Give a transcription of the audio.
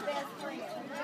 my best friend.